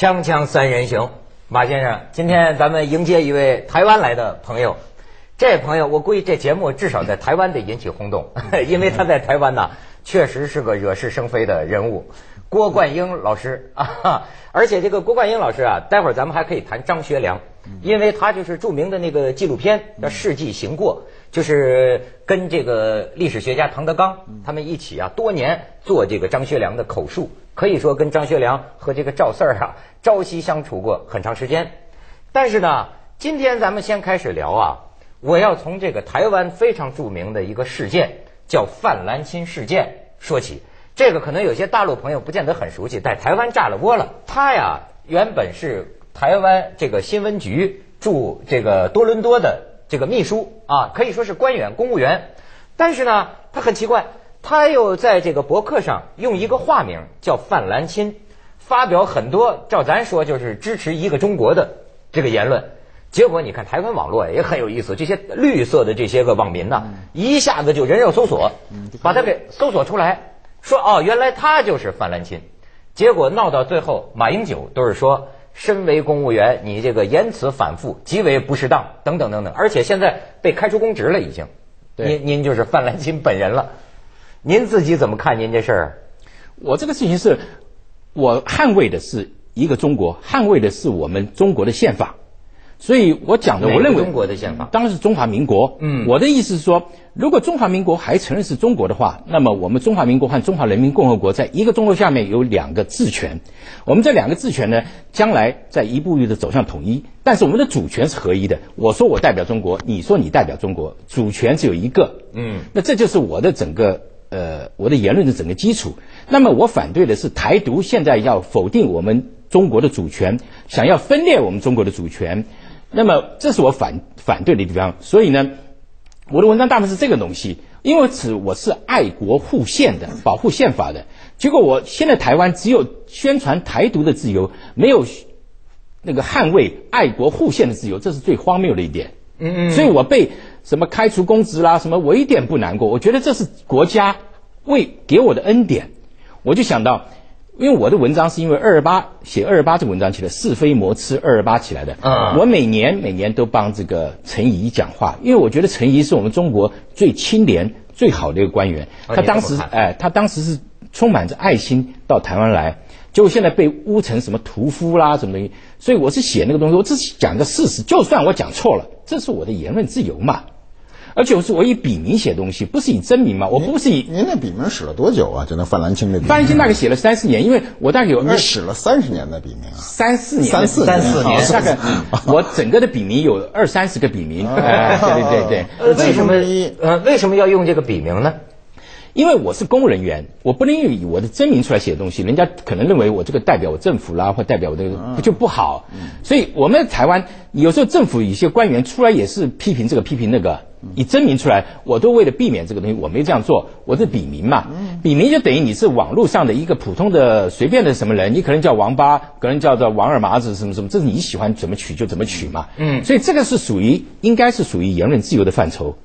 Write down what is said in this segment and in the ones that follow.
锵锵三人行，马先生，今天咱们迎接一位台湾来的朋友。这朋友，我估计这节目至少在台湾得引起轰动，因为他在台湾呢，确实是个惹是生非的人物。郭冠英老师啊，而且这个郭冠英老师啊，待会儿咱们还可以谈张学良，因为他就是著名的那个纪录片叫《世纪行过》，就是跟这个历史学家唐德刚他们一起啊，多年做这个张学良的口述，可以说跟张学良和这个赵四儿啊朝夕相处过很长时间。但是呢，今天咱们先开始聊啊，我要从这个台湾非常著名的一个事件叫范兰钦事件说起。这个可能有些大陆朋友不见得很熟悉，在台湾炸了窝了。他呀，原本是台湾这个新闻局驻这个多伦多的这个秘书啊，可以说是官员、公务员。但是呢，他很奇怪，他又在这个博客上用一个化名叫范兰钦，发表很多照咱说就是支持一个中国的这个言论。结果你看台湾网络也很有意思，这些绿色的这些个网民呢，一下子就人肉搜索，把他给搜索出来。说哦，原来他就是范兰钦，结果闹到最后，马英九都是说，身为公务员，你这个言辞反复，极为不适当，等等等等，而且现在被开除公职了，已经。您您就是范兰钦本人了，您自己怎么看您这事儿？我这个事情是，我捍卫的是一个中国，捍卫的是我们中国的宪法。所以我讲的，我认为中国的宪法当然是中华民国。嗯，我的意思是说，如果中华民国还承认是中国的话，那么我们中华民国和中华人民共和国在一个中国下面有两个治权。我们这两个治权呢，将来在一步一步的走向统一，但是我们的主权是合一的。我说我代表中国，你说你代表中国，主权只有一个。嗯，那这就是我的整个呃我的言论的整个基础。那么我反对的是台独，现在要否定我们中国的主权，想要分裂我们中国的主权。那么，这是我反反对的地方。所以呢，我的文章大部分是这个东西。因为此，我是爱国护宪的，保护宪法的。结果，我现在台湾只有宣传台独的自由，没有那个捍卫爱国护宪的自由，这是最荒谬的一点。嗯嗯。所以我被什么开除公职啦，什么我一点不难过。我觉得这是国家为给我的恩典。我就想到。因为我的文章是因为二二八写二二八这个文章起来是非魔痴二二八起来的。嗯，我每年每年都帮这个陈仪讲话，因为我觉得陈仪是我们中国最清廉、最好的一个官员。他当时哎，他当时是充满着爱心到台湾来，结果现在被污成什么屠夫啦什么东西。所以我是写那个东西，我只是讲个事实，就算我讲错了，这是我的言论自由嘛。而且我是我以笔名写东西，不是以真名嘛？我不是以您那笔名使了多久啊？就那范兰清那笔。范兰清大概写了三四年，因为我大概有你使了三十年的笔名啊？三四年，三四三四年，大概我整个的笔名有二三十个笔名。对对对对。为什么呃为什么要用这个笔名呢？因为我是公务人员，我不能以我的真名出来写东西，人家可能认为我这个代表我政府啦，或代表我这个不就不好。所以我们台湾有时候政府一些官员出来也是批评这个批评那个。以真名出来，我都为了避免这个东西，我没这样做，我是笔名嘛。笔名就等于你是网络上的一个普通的随便的什么人，你可能叫王八，可能叫做王二麻子什么什么，这是你喜欢怎么取就怎么取嘛。嗯，所以这个是属于应该是属于言论自由的范畴。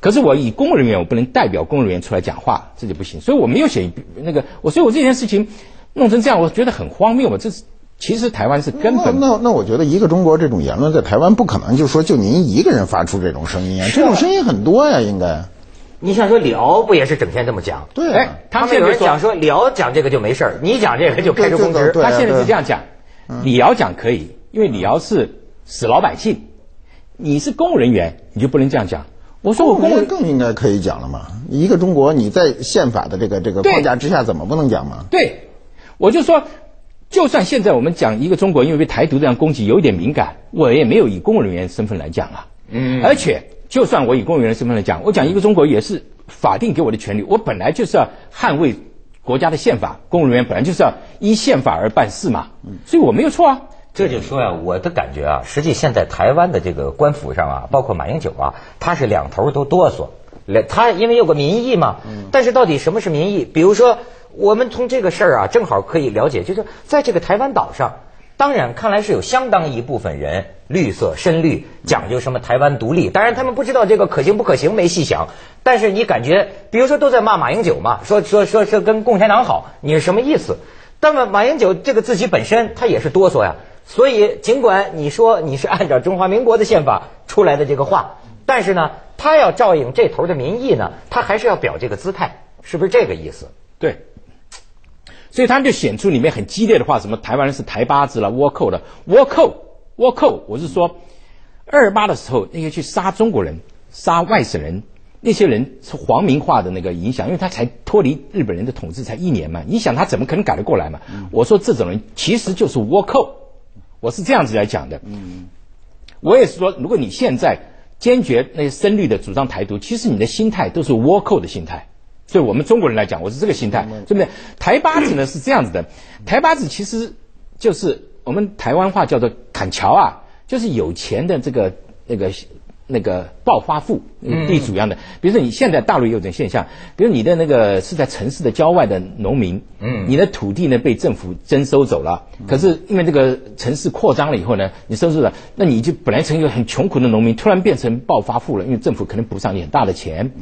可是我以公务人员，我不能代表公务人员出来讲话，这就不行。所以我没有写那个我，所以我这件事情弄成这样，我觉得很荒谬嘛。这是。其实台湾是根本那那我觉得一个中国这种言论在台湾不可能，就是说就您一个人发出这种声音啊，这种声音很多呀，应该。你像说李敖不也是整天这么讲？对，哎，他们有人讲说李敖讲这个就没事儿，你讲这个就开除公职。他现在是这样讲，李敖讲可以，因为李敖是死老百姓，你是公务人员，你就不能这样讲。我说我公务更应该可以讲了嘛，一个中国你在宪法的这个这个框架之下，怎么不能讲嘛？对，我就说。就算现在我们讲一个中国，因为被台独这样攻击有一点敏感，我也没有以公务人员身份来讲啊。嗯。而且，就算我以公务人员身份来讲，我讲一个中国也是法定给我的权利，我本来就是要捍卫国家的宪法，公务人员本来就是要依宪法而办事嘛。嗯。所以我没有错啊。这就说呀，我的感觉啊，实际现在台湾的这个官府上啊，包括马英九啊，他是两头都哆嗦。他因为有个民意嘛。嗯。但是到底什么是民意？比如说。我们从这个事儿啊，正好可以了解，就是在这个台湾岛上，当然看来是有相当一部分人绿色深绿，讲究什么台湾独立。当然他们不知道这个可行不可行，没细想。但是你感觉，比如说都在骂马英九嘛，说说说说跟共产党好，你是什么意思？那么马英九这个自己本身他也是哆嗦呀，所以尽管你说你是按照中华民国的宪法出来的这个话，但是呢，他要照应这头的民意呢，他还是要表这个姿态，是不是这个意思？对。所以他们就显出里面很激烈的话，什么台湾人是台巴子了、倭寇了、倭寇、倭寇。我是说，二八的时候那些去杀中国人、杀外省人。那些人是皇民化的那个影响，因为他才脱离日本人的统治才一年嘛，你想他怎么可能改得过来嘛？我说这种人其实就是倭寇，我是这样子来讲的。嗯我也是说，如果你现在坚决那些深绿的主张台独，其实你的心态都是倭寇的心态。对我们中国人来讲，我是这个心态，对不对？台八子呢是这样子的，台八子其实就是我们台湾话叫做砍桥啊，就是有钱的这个那个。那个暴发户地主一样的，比如说你现在大陆有种现象，比如你的那个是在城市的郊外的农民，嗯，你的土地呢被政府征收走了，可是因为这个城市扩张了以后呢，你收入了，那你就本来成一个很穷苦的农民，突然变成暴发户了，因为政府可能补上你很大的钱，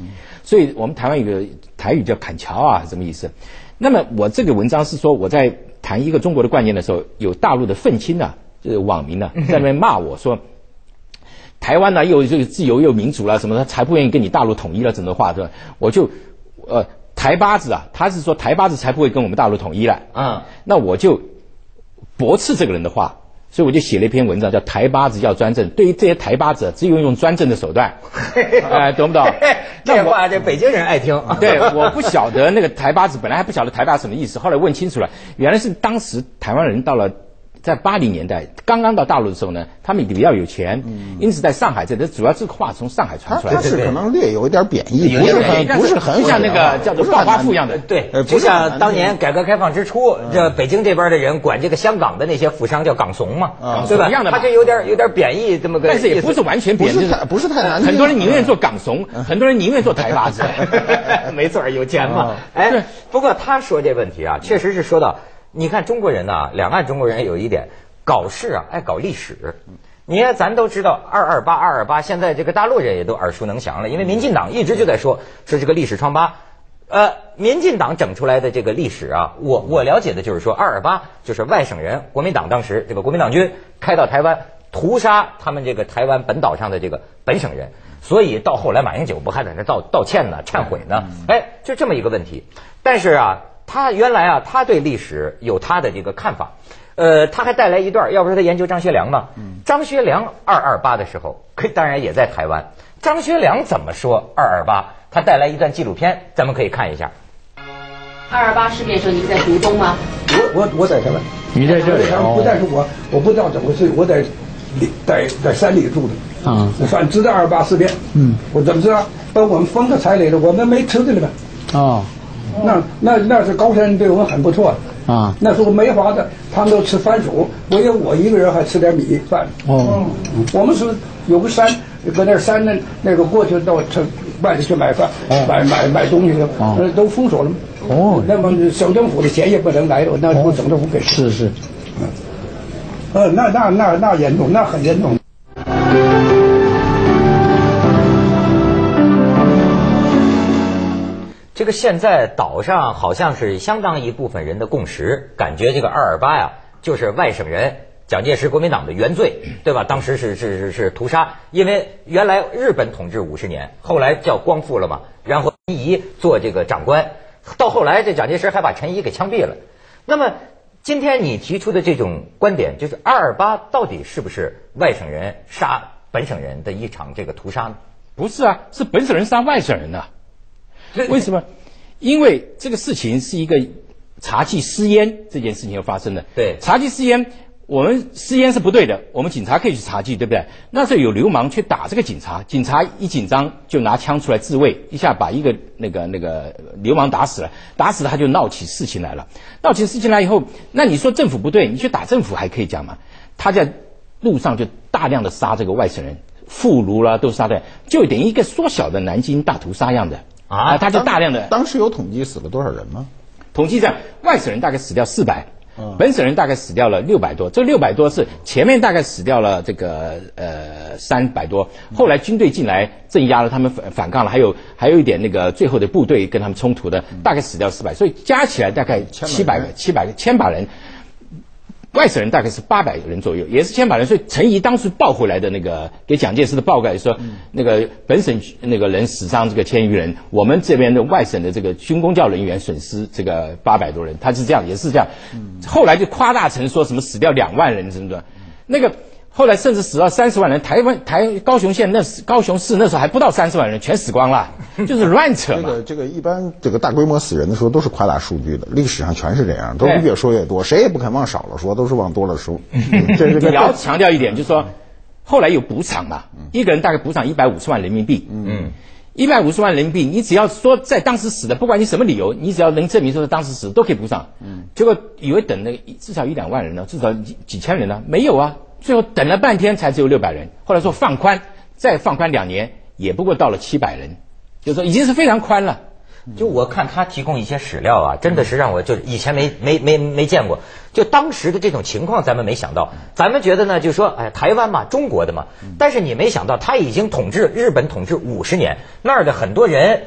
所以我们台湾有个台语叫砍桥啊，什么意思？那么我这个文章是说我在谈一个中国的观念的时候，有大陆的愤青呢，就是网民呢，在那边骂我说。台湾呢又这个自由又民主了，什么他才不愿意跟你大陆统一了，怎么话对吧？我就，呃，台巴子啊，他是说台巴子才不会跟我们大陆统一了。嗯，那我就驳斥这个人的话，所以我就写了一篇文章，叫《台巴子要专政》。对于这些台巴子，只有用专政的手段，哎，懂不懂？这话这北京人爱听。对，我不晓得那个台巴子本来还不晓得台巴什么意思，后来问清楚了，原来是当时台湾人到了。在八零年代刚刚到大陆的时候呢，他们比较有钱，因此在上海这里主要这个话从上海传出来。他是可能略有一点贬义，不是很不是很像那个叫做暴发户一样的。对，就像当年改革开放之初，这北京这边的人管这个香港的那些富商叫港怂嘛，对吧？一样的他这有点有点贬义这么个。但是也不是完全贬义，不是太难。很多人宁愿做港怂，很多人宁愿做台巴子。没错，有钱嘛。哎，不过他说这问题啊，确实是说到，你看中国人呢，两岸中国人有一点。搞事啊，爱搞历史。你看，咱都知道二二八二二八，现在这个大陆人也都耳熟能详了，因为民进党一直就在说说这个历史疮疤。呃，民进党整出来的这个历史啊，我我了解的就是说二二八就是外省人，国民党当时这个国民党军开到台湾屠杀他们这个台湾本岛上的这个本省人，所以到后来马英九不还在那道道歉呢、忏悔呢？哎，就这么一个问题。但是啊，他原来啊，他对历史有他的这个看法。呃，他还带来一段，要不是他研究张学良嘛？嗯张学良二二八的时候，可当然也在台湾。张学良怎么说二二八？他带来一段纪录片，咱们可以看一下。二二八事变时候，你在竹东吗？我我我在台湾。你在这里？不但是我，我不知道怎么回事，我在里在在山里住的。啊。反正知道二二八事变。嗯。我怎么知道？把我们封个彩礼了，我们没吃的了呗。哦。那那那是高山对我们很不错。啊，那时候没法子，他们都吃番薯，唯有我一个人还吃点米饭。哦，我们是有个山，搁那山那那个过去到城外头去买饭，买买买东西去，那都封锁了嘛。哦，那么省政府的钱也不能来，那不省政府给。是是，嗯，呃，那那那那严重，那很严重。这个现在岛上好像是相当一部分人的共识，感觉这个二二八呀，就是外省人蒋介石国民党的原罪，对吧？当时是是是是屠杀，因为原来日本统治五十年，后来叫光复了嘛，然后陈仪做这个长官，到后来这蒋介石还把陈仪给枪毙了。那么今天你提出的这种观点，就是二二八到底是不是外省人杀本省人的一场这个屠杀呢？不是啊，是本省人杀外省人呐。为什么？因为这个事情是一个茶具私烟这件事情要发生的。对，茶具私烟，我们私烟是不对的，我们警察可以去查具，对不对？那时候有流氓去打这个警察，警察一紧张就拿枪出来自卫，一下把一个那个那个流氓打死了，打死了他就闹起事情来了。闹起事情来以后，那你说政府不对，你去打政府还可以讲嘛？他在路上就大量的杀这个外省人，妇孺啦都杀的，就等于一个缩小的南京大屠杀样的。啊，他就大量的，当时有统计死了多少人吗？统计上外省人大概死掉四百，本省人大概死掉了六百多，这六百多是前面大概死掉了这个呃三百多，后来军队进来镇压了他们反反抗了，还有还有一点那个最后的部队跟他们冲突的，大概死掉四百，所以加起来大概七百个七百个千把人。外省人大概是八百人左右，也是千把人。所以陈仪当时报回来的那个给蒋介石的报告说，那个本省那个人死伤这个千余人，我们这边的外省的这个军工教人员损失这个八百多人，他是这样，也是这样。后来就夸大成说什么死掉两万人，真的，那个。后来甚至死了三十万人，台湾台高雄县那时高雄市那时候还不到三十万人，全死光了，就是乱扯嘛。这个这个一般这个大规模死人的时候都是夸大数据的，历史上全是这样，都是越说越多，谁也不肯往少了说，都是往多了说。这你要强调一点，就是说后来有补偿嘛，一个人大概补偿一百五十万人民币。嗯，一百五十万人民币，你只要说在当时死的，不管你什么理由，你只要能证明说是当时死，都可以补偿。嗯，结果以为等了至少一两万人呢，至少几几千人呢，没有啊。最后等了半天才只有六百人，后来说放宽，再放宽两年，也不过到了七百人，就是说已经是非常宽了。就我看他提供一些史料啊，真的是让我就以前没没没没见过。就当时的这种情况，咱们没想到。咱们觉得呢，就说哎，台湾嘛，中国的嘛，但是你没想到他已经统治日本统治五十年，那儿的很多人。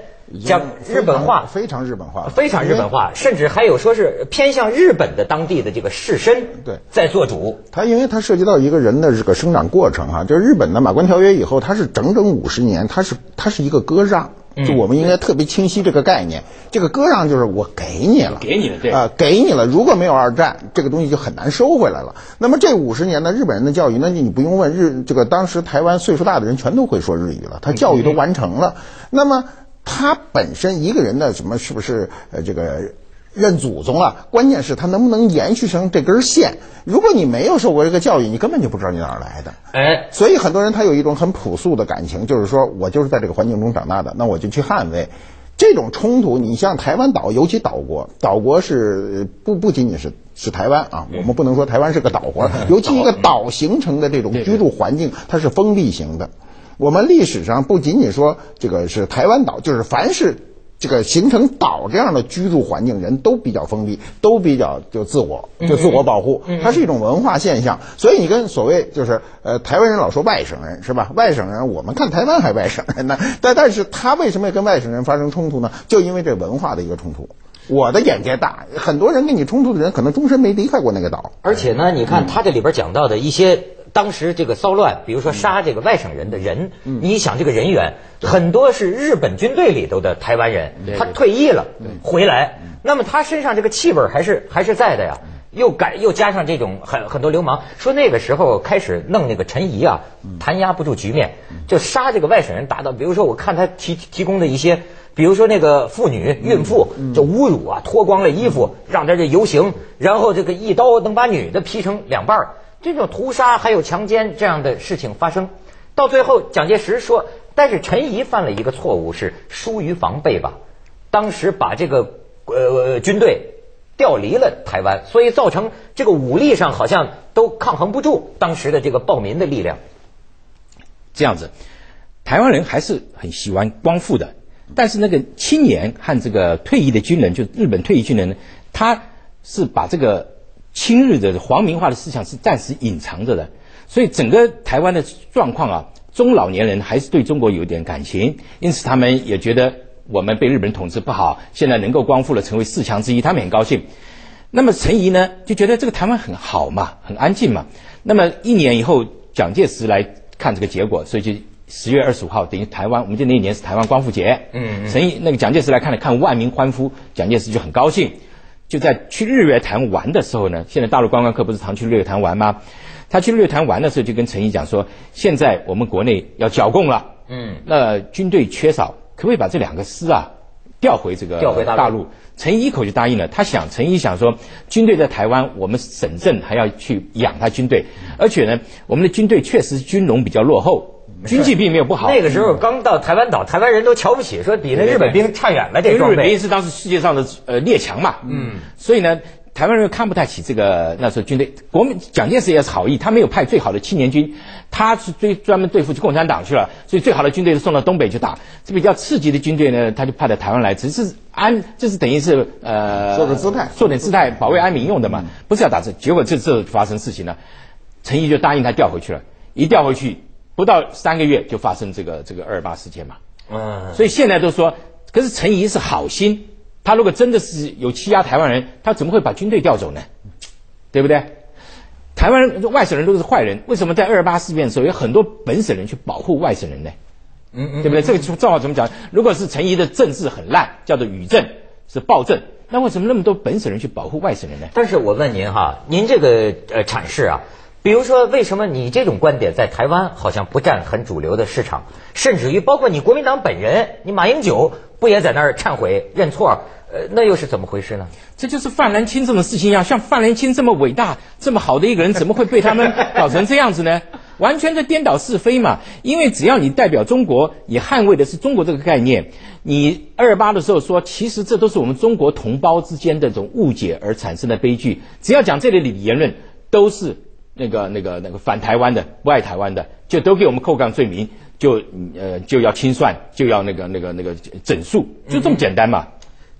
讲日本话，非常日本化，非常日本化，甚至还有说是偏向日本的当地的这个士绅，对，在做主。他因为他涉及到一个人的这个生长过程哈，就是日本的马关条约以后，它是整整五十年，它是它是一个割让，就我们应该特别清晰这个概念。这个割让就是我给你了，给你了，对啊，给你了。如果没有二战，这个东西就很难收回来了。那么这五十年呢，日本人的教育，那你不用问日这个当时台湾岁数大的人全都会说日语了，他教育都完成了。那么。他本身一个人的什么是不是呃这个认祖宗了？关键是他能不能延续成这根线？如果你没有受过这个教育，你根本就不知道你哪儿来的。哎，所以很多人他有一种很朴素的感情，就是说我就是在这个环境中长大的，那我就去捍卫。这种冲突，你像台湾岛，尤其岛国，岛国是不不仅仅是是台湾啊，我们不能说台湾是个岛国，尤其一个岛形成的这种居住环境，它是封闭型的。我们历史上不仅仅说这个是台湾岛，就是凡是这个形成岛这样的居住环境，人都比较封闭，都比较就自我就自我保护，它是一种文化现象。所以你跟所谓就是呃台湾人老说外省人是吧？外省人我们看台湾还外省人呢，但但是他为什么要跟外省人发生冲突呢？就因为这文化的一个冲突。我的眼界大，很多人跟你冲突的人可能终身没离开过那个岛。而且呢，你看他这里边讲到的一些。当时这个骚乱，比如说杀这个外省人的人，你想这个人员很多是日本军队里头的台湾人，他退役了回来，那么他身上这个气味还是还是在的呀。又改又加上这种很很多流氓，说那个时候开始弄那个陈仪啊，弹压不住局面，就杀这个外省人，达到比如说我看他提提供的一些，比如说那个妇女孕妇就侮辱啊，脱光了衣服让他这游行，然后这个一刀能把女的劈成两半儿。这种屠杀还有强奸这样的事情发生，到最后蒋介石说，但是陈仪犯了一个错误是疏于防备吧，当时把这个呃军队调离了台湾，所以造成这个武力上好像都抗衡不住当时的这个暴民的力量。这样子，台湾人还是很喜欢光复的，但是那个青年和这个退役的军人，就日本退役军人呢，他是把这个。亲日的皇民化的思想是暂时隐藏着的，所以整个台湾的状况啊，中老年人还是对中国有点感情，因此他们也觉得我们被日本人统治不好，现在能够光复了，成为四强之一，他们很高兴。那么陈仪呢，就觉得这个台湾很好嘛，很安静嘛。那么一年以后，蒋介石来看这个结果，所以就十月二十五号，等于台湾，我们就那一年是台湾光复节。嗯嗯。陈仪那个蒋介石来看了，看万民欢呼，蒋介石就很高兴。就在去日月潭玩的时候呢，现在大陆观光客不是常去日月潭玩吗？他去日月潭玩的时候，就跟陈毅讲说，现在我们国内要剿共了，嗯，那军队缺少，可不可以把这两个师啊调回这个调回大陆？陈毅一口就答应了。他想，陈毅想说，军队在台湾，我们省政还要去养他军队，而且呢，我们的军队确实军容比较落后。军纪并没有不好。那个时候刚到台湾岛，台湾人都瞧不起，说比那日本兵差远了。这装备。日本兵是当时世界上的呃列强嘛。嗯。所以呢，台湾人看不太起这个那时候军队，国民蒋介石也是好意，他没有派最好的青年军，他是追专门对付共产党去了，所以最好的军队送到东北去打，这比较刺激的军队呢，他就派到台湾来，只是安，就是等于是呃做个姿态，做点姿态保卫安民用的嘛，不是要打这，结果这这发生事情了，陈毅就答应他调回去了，一调回去不到三个月就发生这个这个二八事件嘛，嗯，所以现在都说，可是陈仪是好心。他如果真的是有欺压台湾人，他怎么会把军队调走呢？对不对？台湾人、外省人都是坏人，为什么在二八事变的时候有很多本省人去保护外省人呢？嗯嗯，对不对？这个正好怎么讲？如果是陈仪的政治很烂，叫做雨政是暴政，那为什么那么多本省人去保护外省人呢？但是我问您哈，您这个呃阐释啊，比如说为什么你这种观点在台湾好像不占很主流的市场，甚至于包括你国民党本人，你马英九。不也在那儿忏悔认错？呃，那又是怎么回事呢？这就是范兰青这种事情一样，像范兰青这么伟大、这么好的一个人，怎么会被他们搞成这样子呢？完全在颠倒是非嘛！因为只要你代表中国，你捍卫的是中国这个概念，你二八的时候说，其实这都是我们中国同胞之间的这种误解而产生的悲剧。只要讲这类的言论，都是那个、那个、那个反台湾的、不爱台湾的，就都给我们扣杠罪名。就呃就要清算，就要那个那个那个整数，就这么简单嘛。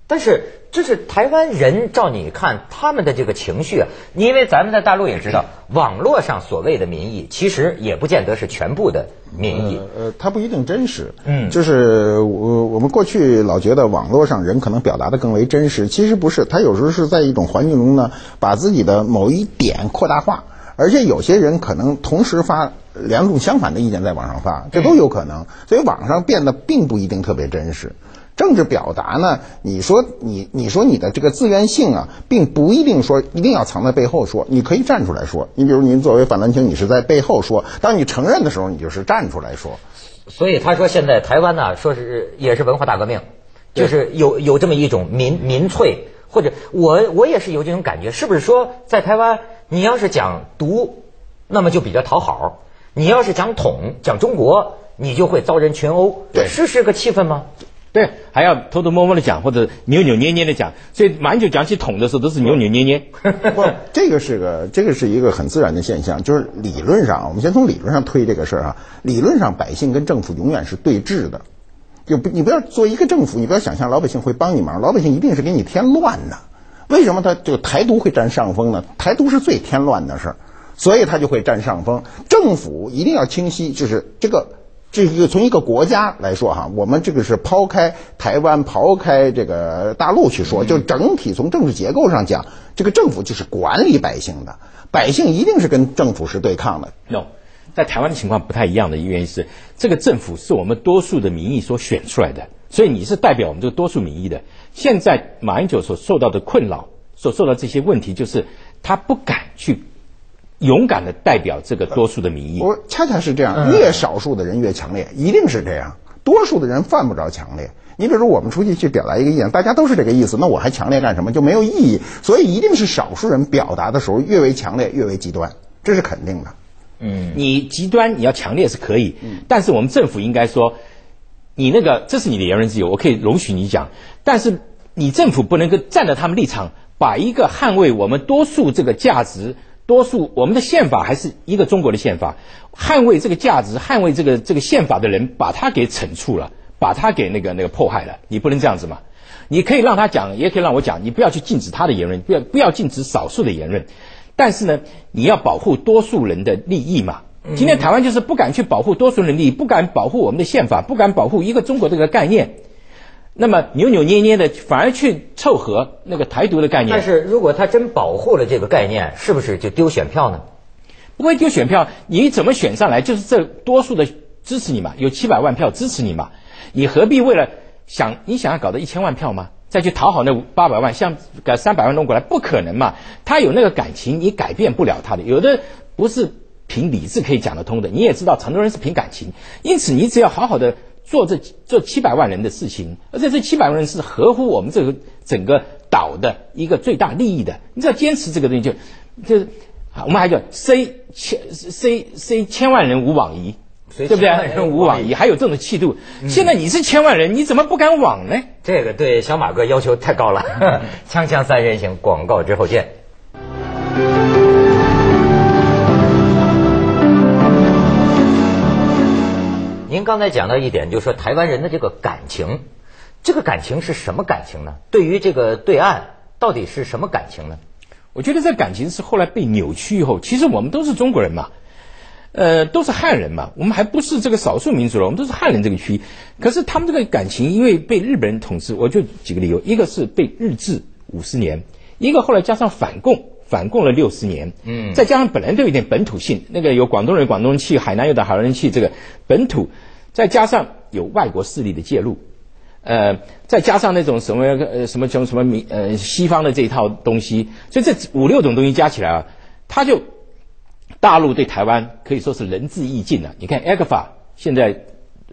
但是就是台湾人，照你看他们的这个情绪，因为咱们在大陆也知道，网络上所谓的民意，其实也不见得是全部的民意。呃，它不一定真实。嗯，就是我我们过去老觉得网络上人可能表达的更为真实，其实不是。他有时候是在一种环境中呢，把自己的某一点扩大化。而且有些人可能同时发两种相反的意见在网上发，这都有可能。所以网上变得并不一定特别真实。政治表达呢，你说你你说你的这个自愿性啊，并不一定说一定要藏在背后说，你可以站出来说。你比如您作为反蓝青，你是在背后说；当你承认的时候，你就是站出来说。所以他说现在台湾呢，说是也是文化大革命，就是有有这么一种民民粹，或者我我也是有这种感觉，是不是说在台湾？你要是讲独，那么就比较讨好；你要是讲统，讲中国，你就会遭人群殴。对，是是个气氛吗？对，还要偷偷摸摸的讲，或者扭扭捏捏的讲。所以马英九讲起统的时候，都是扭扭捏捏。不，这个是个，这个是一个很自然的现象。就是理论上，我们先从理论上推这个事儿啊。理论上，百姓跟政府永远是对峙的。就不，你不要做一个政府，你不要想象老百姓会帮你忙，老百姓一定是给你添乱的。为什么他就台独会占上风呢？台独是最添乱的事儿，所以他就会占上风。政府一定要清晰，就是这个，这个从一个国家来说哈，我们这个是抛开台湾、抛开这个大陆去说，就整体从政治结构上讲，这个政府就是管理百姓的，百姓一定是跟政府是对抗的。No，在台湾的情况不太一样的原因是，这个政府是我们多数的民意所选出来的。所以你是代表我们这个多数民意的。现在马英九所受到的困扰，所受到这些问题，就是他不敢去勇敢的代表这个多数的民意。我恰恰是这样，越少数的人越强烈，一定是这样。多数的人犯不着强烈。你比如说，我们出去去表达一个意见，大家都是这个意思，那我还强烈干什么？就没有意义。所以一定是少数人表达的时候越为强烈，越为极端，这是肯定的。嗯，你极端你要强烈是可以，但是我们政府应该说。你那个，这是你的言论自由，我可以容许你讲，但是你政府不能够站在他们立场，把一个捍卫我们多数这个价值、多数我们的宪法还是一个中国的宪法，捍卫这个价值、捍卫这个这个宪法的人，把他给惩处了，把他给那个那个迫害了，你不能这样子嘛？你可以让他讲，也可以让我讲，你不要去禁止他的言论，不要不要禁止少数的言论，但是呢，你要保护多数人的利益嘛。今天台湾就是不敢去保护多数人利益，不敢保护我们的宪法，不敢保护一个中国这个概念，那么扭扭捏捏的，反而去凑合那个台独的概念。但是如果他真保护了这个概念，是不是就丢选票呢？不会丢选票，你怎么选上来？就是这多数的支持你嘛，有七百万票支持你嘛，你何必为了想你想要搞到一千万票吗？再去讨好那八百万，像改三百万弄过来，不可能嘛？他有那个感情，你改变不了他的。有的不是。凭理智可以讲得通的，你也知道，很多人是凭感情，因此你只要好好的做这做七百万人的事情，而且这七百万人是合乎我们这个整个岛的一个最大利益的，你只要坚持这个东西，就就是，我们还叫 C 千 C C 千万人无往矣，对不对？人无往矣，还有这种气度。现在你是千万人，你怎么不敢往呢？这个对小马哥要求太高了。锵锵三人行，广告之后见。您刚才讲到一点，就是说台湾人的这个感情，这个感情是什么感情呢？对于这个对岸，到底是什么感情呢？我觉得这感情是后来被扭曲以后，其实我们都是中国人嘛，呃，都是汉人嘛，我们还不是这个少数民族了，我们都是汉人这个区。可是他们这个感情，因为被日本人统治，我就几个理由：一个是被日治五十年，一个后来加上反共，反共了六十年，嗯，再加上本来都有点本土性，那个有广东人广东人气，海南有的海南人气，这个本土。再加上有外国势力的介入，呃，再加上那种什么呃什么什么什么民呃西方的这一套东西，所以这五六种东西加起来啊，他就大陆对台湾可以说是仁至义尽了。你看埃克法现在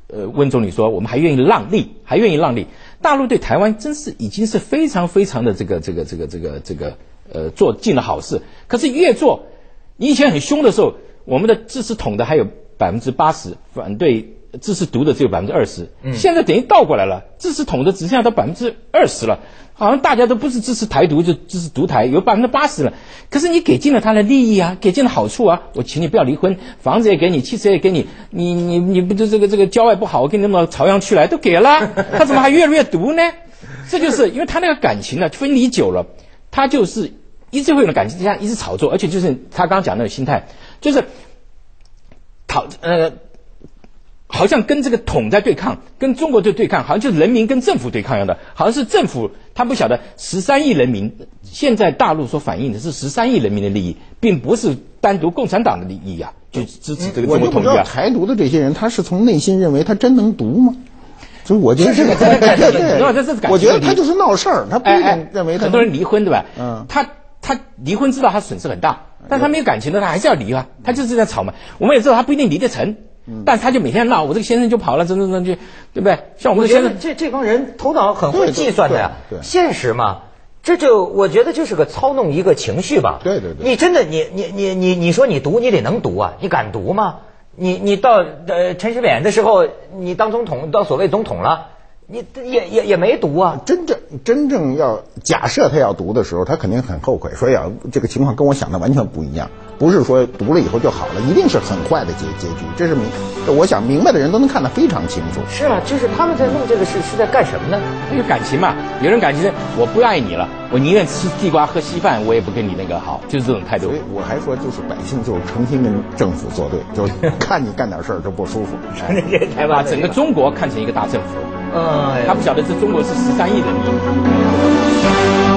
呃温总理说我们还愿意让利，还愿意让利，大陆对台湾真是已经是非常非常的这个这个这个这个这个呃做尽了好事。可是越做，你以前很凶的时候，我们的支持统的还有百分之八十反对。支持独的只有百分之二十，现在等于倒过来了，支持统的只剩下到百分之二十了，好像大家都不是支持台独，就支持独台，有百分之八十了。可是你给尽了他的利益啊，给尽了好处啊，我请你不要离婚，房子也给你，汽车也给你，你你你不就这个这个郊外不好，我给你那么朝阳区来都给了，他怎么还越来越毒呢？这就是因为他那个感情呢，分离久了，他就是一直会有感情之下一直炒作，而且就是他刚讲那种心态，就是讨呃。好像跟这个统在对抗，跟中国在对抗，好像就是人民跟政府对抗一样的，好像是政府他不晓得十三亿人民，现在大陆所反映的是十三亿人民的利益，并不是单独共产党的利益啊，就支持这个中国统一啊。台独的这些人，他是从内心认为他真能读吗？所以我觉得这个，我觉得他就是闹事儿，他不一定认为他。很多人离婚对吧？嗯，他他离婚知道他损失很大，但他没有感情的，他还是要离啊，他就是在吵嘛。我们也知道他不一定离得成。但他就每天闹，我这个先生就跑了，怎怎怎去，对不对？像我们先生，这这帮人头脑很会计算的呀，现实嘛，这就我觉得就是个操弄一个情绪吧。对对对，你真的你你你你你说你读你得能读啊，你敢读吗？你你到呃陈水扁的时候，你当总统到所谓总统了。你也也也没读啊！真正真正要假设他要读的时候，他肯定很后悔，说呀，这个情况跟我想的完全不一样。不是说读了以后就好了，一定是很坏的结结局。这是明，我想明白的人都能看得非常清楚。是啊，就是他们在弄这个事是在干什么呢？有感情嘛？有人感情，我不爱你了，我宁愿吃地瓜喝稀饭，我也不跟你那个好，就是这种态度。所以我还说，就是百姓就是诚心跟政府作对，就看你干点事儿就不舒服。把整个中国看成一个大政府。嗯，他不晓得这中国是十三亿人民。